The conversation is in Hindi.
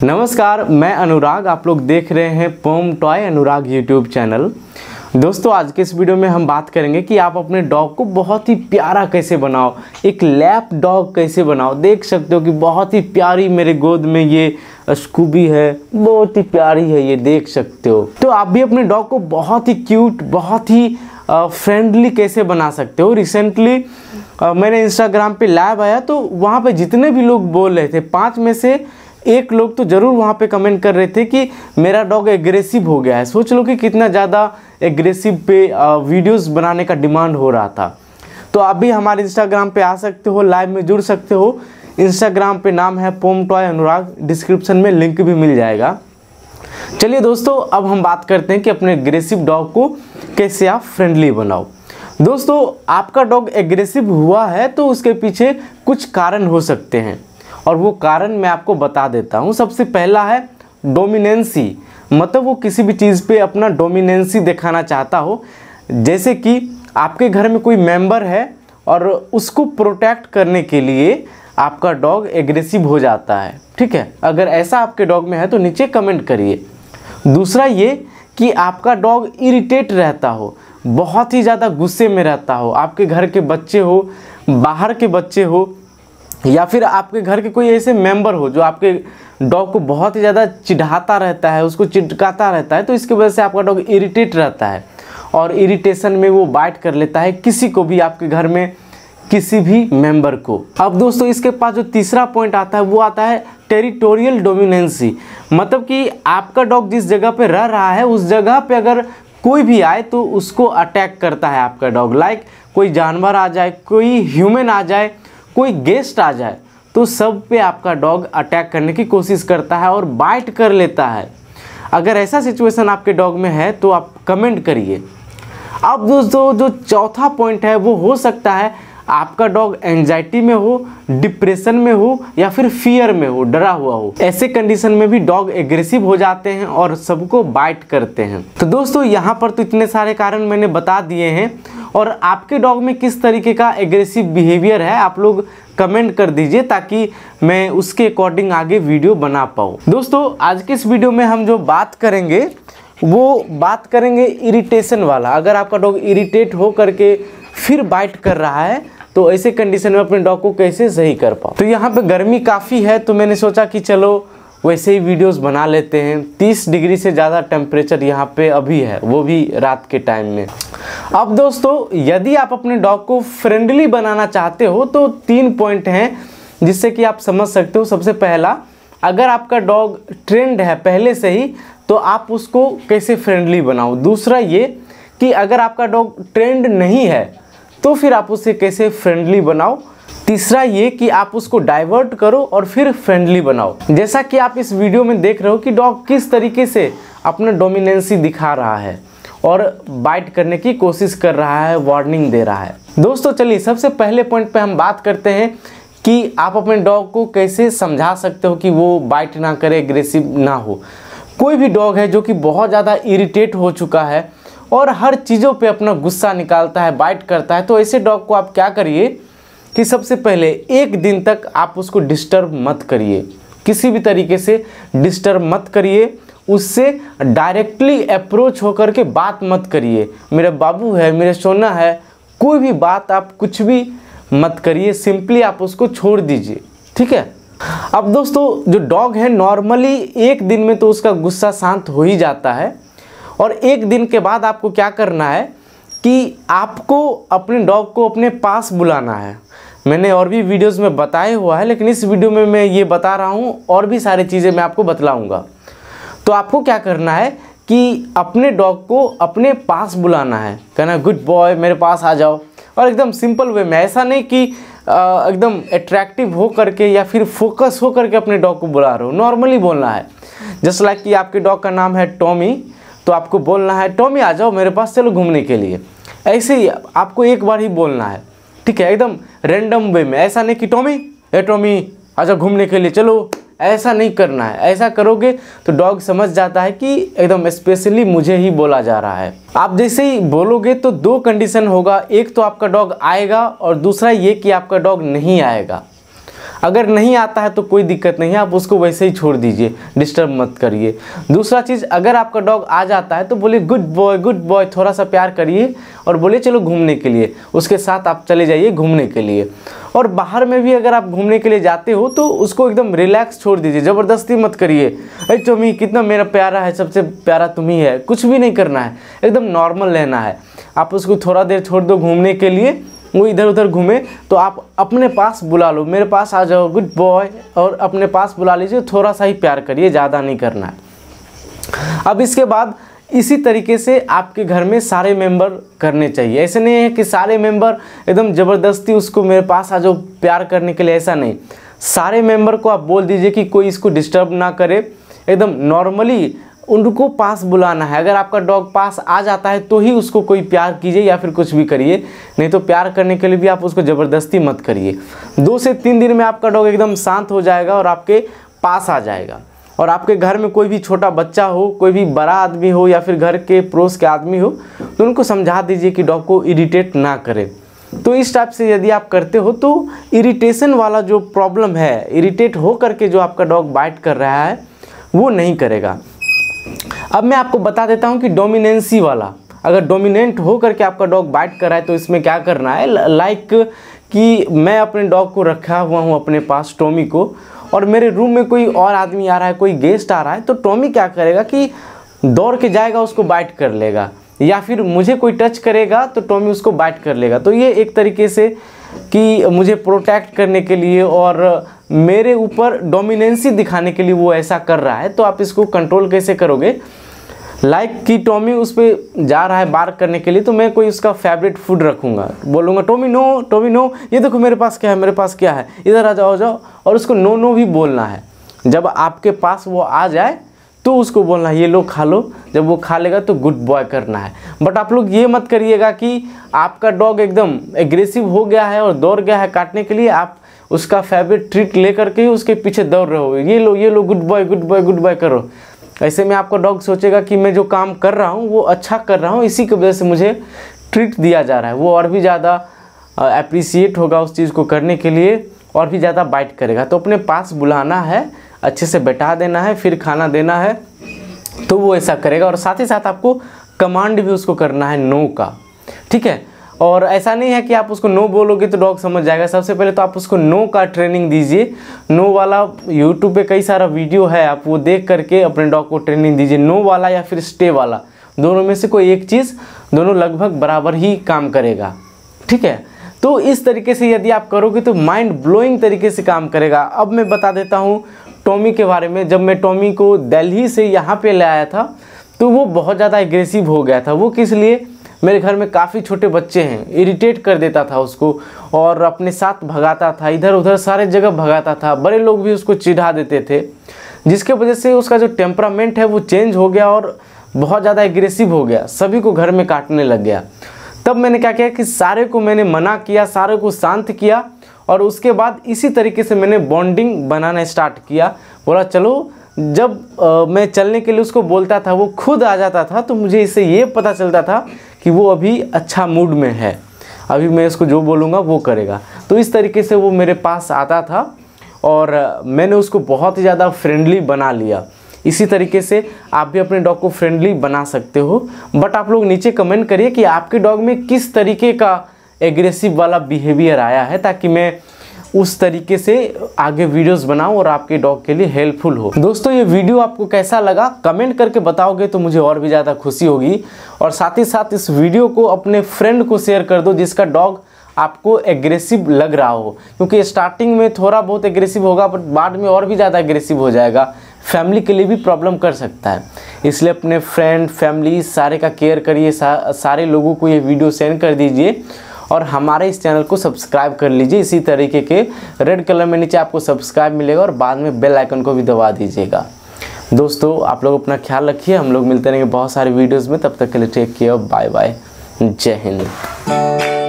नमस्कार मैं अनुराग आप लोग देख रहे हैं pome toy Anurag YouTube channel दोस्तों, आज के इस वीडियो में हम बात करेंगे कि आप अपने डॉग को बहुत ही प्यारा कैसे बनाओ, एक लैप डॉग कैसे बनाओ। देख सकते हो कि बहुत ही प्यारी मेरे गोद में ये स्कूबी है, बहुत ही प्यारी है ये, देख सकते हो। तो आप भी अपने डॉग को बहुत ही क्यूट, बहुत ही फ्रेंडली कैसे बना सकते हो। रिसेंटली मैंने इंस्टाग्राम पे लाइव आया तो वहाँ पे जितने भी लोग बोल रहे थे, पाँच में से एक लोग तो ज़रूर वहाँ पे कमेंट कर रहे थे कि मेरा डॉग एग्रेसिव हो गया है। सोच लो कि कितना ज़्यादा एग्रेसिव पे वीडियोस बनाने का डिमांड हो रहा था। तो आप भी हमारे इंस्टाग्राम पे आ सकते हो लाइव में जुड़ सकते हो। इंस्टाग्राम पे नाम है पोम टॉय अनुराग डिस्क्रिप्शन में लिंक भी मिल जाएगा। चलिए दोस्तों, अब हम बात करते हैं कि अपने एग्रेसिव डॉग को कैसे आप फ्रेंडली बनाओ। दोस्तों, आपका डॉग एग्रेसिव हुआ है तो उसके पीछे कुछ कारण हो सकते हैं। और वो कारण मैं आपको बता देता हूँ। सबसे पहला है डोमिनेंसी मतलब वो किसी भी चीज़ पे अपना डोमिनेंसी दिखाना चाहता हो। जैसे कि आपके घर में कोई मेंबर है और उसको प्रोटेक्ट करने के लिए आपका डॉग एग्रेसिव हो जाता है। ठीक है? अगर ऐसा आपके डॉग में है तो नीचे कमेंट करिए। दूसरा ये कि आपका डॉग इरिटेट रहता हो। बहुत ही ज़्यादा गुस्से में रहता हो। आपके घर के बच्चे हो, बाहर के बच्चे हो या फिर आपके घर के कोई ऐसे मेंबर हो जो आपके डॉग को बहुत ही ज़्यादा चिढ़ाता रहता है, उसको चिटकाता रहता है तो इसकी वजह से आपका डॉग इरिटेट रहता है। और इरिटेशन में वो बाइट कर लेता है किसी को भी, आपके घर में किसी भी मेंबर को। अब दोस्तों, इसके पास जो तीसरा पॉइंट आता है, वो आता है टेरिटोरियल डोमिनेंसी मतलब कि आपका डॉग जिस जगह पे रह रहा है, उस जगह पे अगर कोई भी आए तो उसको अटैक करता है आपका डॉग लाइक कोई जानवर आ जाए, कोई ह्यूमन आ जाए कोई गेस्ट आ जाए तो सब पे आपका डॉग अटैक करने की कोशिश करता है और बाइट कर लेता है। अगर ऐसा सिचुएशन आपके डॉग में है तो आप कमेंट करिए। अब दोस्तों जो चौथा पॉइंट है, वो हो सकता है आपका डॉग एंजाइटी में हो, डिप्रेशन में हो, या फिर फियर में हो, डरा हुआ हो। ऐसे कंडीशन में भी डॉग एग्रेसिव हो जाते हैं और सबको बाइट करते हैं। तो दोस्तों, यहाँ पर तो इतने सारे कारण मैंने बता दिए हैं। और आपके डॉग में किस तरीके का एग्रेसिव बिहेवियर है, आप लोग कमेंट कर दीजिए ताकि मैं उसके अकॉर्डिंग आगे वीडियो बना पाऊँ। दोस्तों, आज के इस वीडियो में हम जो बात करेंगे, वो बात करेंगे इरिटेशन वाला। अगर आपका डॉग इरिटेट हो करके फिर बाइट कर रहा है तो ऐसे कंडीशन में अपने डॉग को कैसे सही कर पाओ तो यहाँ पे गर्मी काफ़ी है तो मैंने सोचा कि चलो, वैसे ही वीडियोस बना लेते हैं। 30 डिग्री से ज़्यादा टेम्परेचर यहाँ पे अभी है, वो भी रात के टाइम में। अब दोस्तों, यदि आप अपने डॉग को फ्रेंडली बनाना चाहते हो तो तीन पॉइंट हैं जिससे कि आप समझ सकते हो। सबसे पहला, अगर आपका डॉग ट्रेंड है पहले से ही तो आप उसको कैसे फ्रेंडली बनाओ? दूसरा ये कि अगर आपका डॉग ट्रेंड नहीं है तो फिर आप उसे कैसे फ्रेंडली बनाओ? तीसरा ये कि आप उसको डाइवर्ट करो और फिर फ्रेंडली बनाओ। जैसा कि आप इस वीडियो में देख रहे हो कि डॉग किस तरीके से अपना डोमिनेंसी दिखा रहा है। और बाइट करने की कोशिश कर रहा है वार्निंग दे रहा है। दोस्तों, चलिए, सबसे पहले पॉइंट पे हम बात करते हैं कि आप अपने डॉग को कैसे समझा सकते हो कि वो बाइट ना करे एग्रेसिव ना हो। कोई भी डॉग है जो कि बहुत ज़्यादा इरिटेट हो चुका है और हर चीज़ों पे अपना गुस्सा निकालता है बाइट करता है तो ऐसे डॉग को आप क्या करिए कि सबसे पहले एक दिन तक आप उसको डिस्टर्ब मत करिए। किसी भी तरीके से डिस्टर्ब मत करिए उससे डायरेक्टली अप्रोच होकर के बात मत करिए। मेरे बाबू है, मेरे सोना है, कोई भी बात आप कुछ भी मत करिए सिंपली आप उसको छोड़ दीजिए। ठीक है? अब दोस्तों, जो डॉग है नॉर्मली एक दिन में तो उसका गुस्सा शांत हो ही जाता है। और एक दिन के बाद आपको क्या करना है कि आपको अपने डॉग को अपने पास बुलाना है। मैंने और भी वीडियोस में बताया हुआ है, लेकिन इस वीडियो में मैं ये बता रहा हूँ, और भी सारी चीज़ें मैं आपको बतलाऊँगा। तो आपको क्या करना है कि अपने डॉग को अपने पास बुलाना है। कहना गुड बॉय मेरे पास आ जाओ। और एकदम सिंपल वे में, ऐसा नहीं कि एकदम अट्रैक्टिव हो करके या फिर फोकस हो करके अपने डॉग को बुला रहे हो। नॉर्मली बोलना है। जस्ट लाइक कि आपके डॉग का नाम है टॉमी तो आपको बोलना है टॉमी आ जाओ मेरे पास, चलो घूमने के लिए। ऐसे ही आपको एक बार ही बोलना है। ठीक है? एकदम रेंडम वे में। ऐसा नहीं कि टॉमी ए टॉमी आ जाओ घूमने के लिए, चलो। ऐसा नहीं करना है। ऐसा करोगे तो डॉग समझ जाता है कि एकदम स्पेशली मुझे ही बोला जा रहा है। आप जैसे ही बोलोगे तो दो कंडीशन होगा। एक तो आपका डॉग आएगा और दूसरा ये कि आपका डॉग नहीं आएगा। अगर नहीं आता है तो कोई दिक्कत नहीं है। आप उसको वैसे ही छोड़ दीजिए। डिस्टर्ब मत करिए। दूसरा चीज़, अगर आपका डॉग आ जाता है तो बोलिए, गुड बॉय गुड बॉय, थोड़ा सा प्यार करिए और बोलिए, चलो घूमने के लिए। उसके साथ आप चले जाइए घूमने के लिए। और बाहर में भी अगर आप घूमने के लिए जाते हो तो उसको एकदम रिलैक्स छोड़ दीजिए, ज़बरदस्ती मत करिए। अरे टोमी कितना मेरा प्यारा है, सबसे प्यारा तुम ही है। कुछ भी नहीं करना है, एकदम नॉर्मल रहना है। आप उसको थोड़ा देर छोड़ दो घूमने के लिए, वो इधर उधर घूमे तो आप अपने पास बुला लो। मेरे पास आ जाओ गुड बॉय और अपने पास बुला लीजिए, थोड़ा सा ही प्यार करिए, ज़्यादा नहीं करना है। अब इसके बाद इसी तरीके से आपके घर में सारे मेंबर करने चाहिए। ऐसे नहीं है कि सारे मेंबर एकदम ज़बरदस्ती उसको मेरे पास आ जाओ प्यार करने के लिए, ऐसा नहीं। सारे मेंबर को आप बोल दीजिए कि कोई इसको डिस्टर्ब ना करे। एकदम नॉर्मली उनको पास बुलाना है। अगर आपका डॉग पास आ जाता है तो ही उसको कोई प्यार कीजिए या फिर कुछ भी करिए। नहीं तो प्यार करने के लिए भी आप उसको ज़बरदस्ती मत करिए। दो से तीन दिन में आपका डॉग एकदम शांत हो जाएगा और आपके पास आ जाएगा। और आपके घर में कोई भी छोटा बच्चा हो, कोई भी बड़ा आदमी हो या फिर घर के पड़ोस के आदमी हो तो उनको समझा दीजिए कि डॉग को इरिटेट ना करे। तो इस टाइप से यदि आप करते हो तो इरिटेशन वाला जो प्रॉब्लम है, इरिटेट हो करके जो आपका डॉग बाइट कर रहा है, वो नहीं करेगा। अब मैं आपको बता देता हूँ कि डोमिनेंसी वाला, अगर डोमिनेंट हो करके आपका डॉग बाइट कर रहा है तो इसमें क्या करना है? लाइक कि मैं अपने डॉग को रखा हुआ हूँ, अपने पास टोमी को और मेरे रूम में कोई और आदमी आ रहा है, कोई गेस्ट आ रहा है तो टॉमी क्या करेगा कि दौड़ के जाएगा, उसको बाइट कर लेगा। या फिर मुझे कोई टच करेगा तो टॉमी उसको बाइट कर लेगा। तो ये एक तरीके से कि मुझे प्रोटेक्ट करने के लिए और मेरे ऊपर डोमिनेंसी दिखाने के लिए वो ऐसा कर रहा है। तो आप इसको कंट्रोल कैसे करोगे? लाइक like कि टॉमी उस पर जा रहा है बार करने के लिए तो मैं कोई उसका फेवरेट फ़ूड रखूँगा। बोलूँगा टॉमी नो टॉमी नो ये देखो मेरे पास क्या है, मेरे पास क्या है। इधर आ जाओ जाओ। और उसको नो नो भी बोलना है। जब आपके पास वो आ जाए तो उसको बोलना है ये लो, खा लो। जब वो खा लेगा तो गुड बॉय करना है। बट आप लोग ये मत करिएगा कि आपका डॉग एकदम एग्रेसिव हो गया है और दौड़ गया है काटने के लिए। आप उसका फेवरेट ट्रीट लेकर के ही उसके पीछे दौड़ रहे हो। ये लो ये लो good bye good bye good bye करो। ऐसे में आपका डॉग सोचेगा कि मैं जो काम कर रहा हूँ, वो अच्छा कर रहा हूँ, इसी की वजह से मुझे ट्रीट दिया जा रहा है। वो और भी ज़्यादा अप्रिसिएट होगा उस चीज़ को करने के लिए और भी ज़्यादा बाइट करेगा। तो अपने पास बुलाना है, अच्छे से बैठा देना है, फिर खाना देना है तो वो ऐसा करेगा और साथ ही साथ आपको कमांड भी उसको करना है नो का। ठीक है? और ऐसा नहीं है कि आप उसको नो बोलोगे तो डॉग समझ जाएगा। सबसे पहले तो आप उसको नो का ट्रेनिंग दीजिए। नो वाला यूट्यूब पे कई सारा वीडियो है, आप वो देख करके अपने डॉग को ट्रेनिंग दीजिए। नो वाला या फिर स्टे वाला। दोनों में से कोई एक चीज़ दोनों लगभग बराबर ही काम करेगा। ठीक है? तो इस तरीके से यदि आप करोगे तो माइंड ब्लोइंग तरीके से काम करेगा। अब मैं बता देता हूँ टॉमी के बारे में। जब मैं टॉमी को दिल्ली से यहाँ पे ले आया था तो वो बहुत ज़्यादा एग्रेसिव हो गया था। वो किस लिए? मेरे घर में काफ़ी छोटे बच्चे हैं। इरिटेट कर देता था उसको और अपने साथ भगाता था इधर उधर सारे जगह भगाता था। बड़े लोग भी उसको चिढ़ा देते थे जिसके वजह से उसका जो टेम्परामेंट है वो चेंज हो गया और बहुत ज़्यादा एग्रेसिव हो गया। सभी को घर में काटने लग गया। तब मैंने क्या किया कि सारे को मैंने मना किया सारे को शांत किया और उसके बाद इसी तरीके से मैंने बॉन्डिंग बनाना स्टार्ट किया। बोला चलो जब आ, मैं चलने के लिए उसको बोलता था वो खुद आ जाता था तो मुझे इससे ये पता चलता था कि वो अभी अच्छा मूड में है। अभी मैं इसको जो बोलूँगा, वो करेगा। तो इस तरीके से वो मेरे पास आता था और मैंने उसको बहुत ही ज़्यादा फ्रेंडली बना लिया। इसी तरीके से आप भी अपने डॉग को फ्रेंडली बना सकते हो। बट आप लोग नीचे कमेंट करिए कि आपके डॉग में किस तरीके का एग्रेसिव वाला बिहेवियर आया है, ताकि मैं उस तरीके से आगे वीडियोस बनाओ और आपके डॉग के लिए हेल्पफुल हो। दोस्तों ये वीडियो आपको कैसा लगा? कमेंट करके बताओगे तो मुझे और भी ज़्यादा खुशी होगी। और साथ ही साथ इस वीडियो को अपने फ्रेंड को शेयर कर दो जिसका डॉग आपको एग्रेसिव लग रहा हो। क्योंकि स्टार्टिंग में थोड़ा बहुत एग्रेसिव होगा बट बाद में और भी ज़्यादा एग्रेसिव हो जाएगा। फैमिली के लिए भी प्रॉब्लम कर सकता है। इसलिए अपने फ्रेंड फैमिली सारे का केयर करिए सा, सारे लोगों को ये वीडियो सेंड कर दीजिए। और हमारे इस चैनल को सब्सक्राइब कर लीजिए। इसी तरीके के रेड कलर में नीचे आपको सब्सक्राइब मिलेगा और बाद में बेल आइकन को भी दबा दीजिएगा। दोस्तों, आप लोग अपना ख्याल रखिए। हम लोग मिलते रहेंगे बहुत सारे वीडियोज़ में। तब तक के लिए टेक केयर बाय बाय जय हिंद।